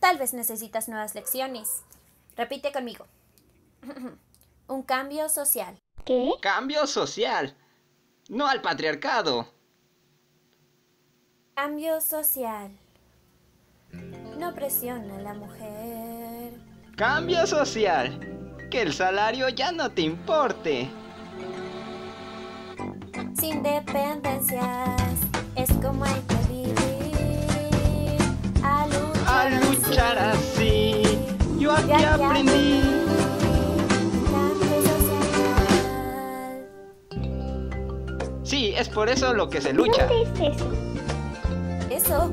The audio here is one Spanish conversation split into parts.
Tal vez necesitas nuevas lecciones. Repite conmigo. Un cambio social. ¿Qué? Cambio social. No al patriarcado. Cambio social. No presiona a la mujer. Cambio social. Que el salario ya no te importe. Sin dependencias es como hay Sí, es por eso lo que se lucha. ¿Dónde es eso? Eso.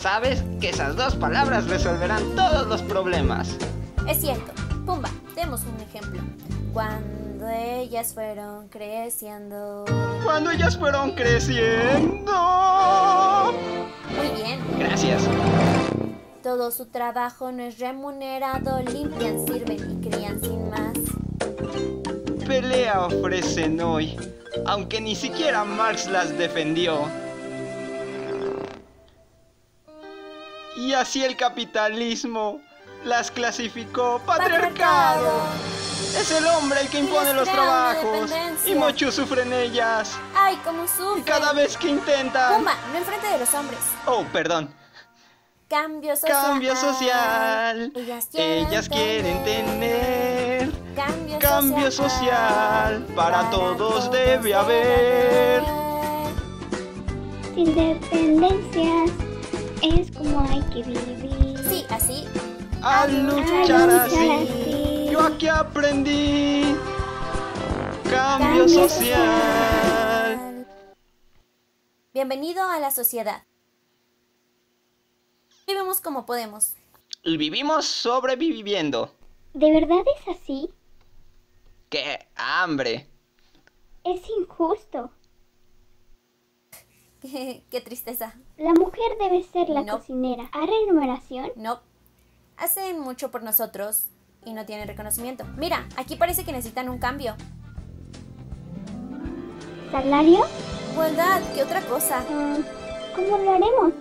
Sabes que esas dos palabras resolverán todos los problemas. Es cierto. Pumba, demos un ejemplo. Cuando ellas fueron creciendo. Cuando ellas fueron creciendo. Muy bien. Gracias. Todo su trabajo no es remunerado, limpian, sirven y crían sin más. Ofrecen hoy, aunque ni siquiera Marx las defendió. Y así el capitalismo las clasificó patriarcado. Es el hombre el que impone los trabajos y muchos sufren ellas. ¡Ay, cómo sufren! Y cada vez que intentan... Pumba, no enfrente de los hombres. Oh, perdón. Cambio social. Cambio social. Ellas quieren, Ellas quieren tener Cambio, social. Para todos debe haber. Sin dependencias es como hay que vivir. Sí, así. A luchar así. Yo aquí aprendí. Cambio Cambio social. Bienvenido a la sociedad. Vivimos como podemos. Y vivimos sobreviviendo. ¿De verdad es así? ¡Qué hambre! Es injusto. Qué, qué tristeza. La mujer debe ser la No. cocinera. ¿A remuneración? No. Hacen mucho por nosotros y no tienen reconocimiento. Mira, aquí parece que necesitan un cambio. ¿Salario? Igualdad, ¿qué otra cosa? Mm, ¿Cómo lo haremos?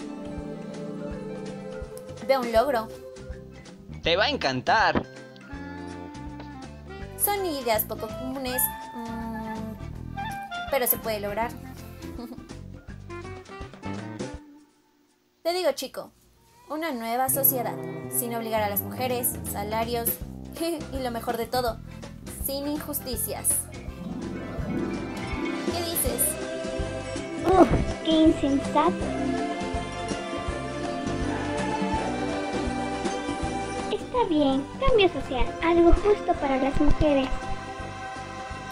Veo un logro. Te va a encantar. Son ideas poco comunes, mm, pero se puede lograr. Te digo, chico, una nueva sociedad, sin obligar a las mujeres, salarios y lo mejor de todo, sin injusticias. ¿Qué dices? ¡Uf! ¡Qué insensato! Está bien, cambio social, algo justo para las mujeres.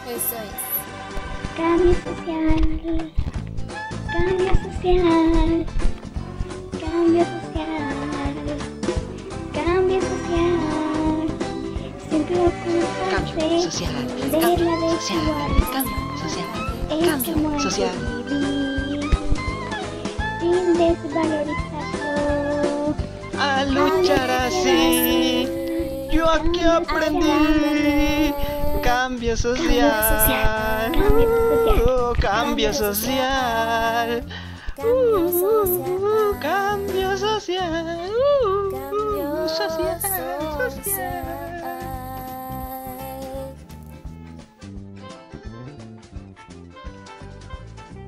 Eso es. Cambio social, cambio social, cambio social, cambio social. Cambio social. de la Cambio social. desigualdad. Cambio social. Es Cambio social. vivir, sin desvalorizar todo. A luchar así. Yo aquí aprendí. Cambio social. Cambio social. Cambio social. Cambio Uh, social. Cambio social. Uh, Cambio social. social. social.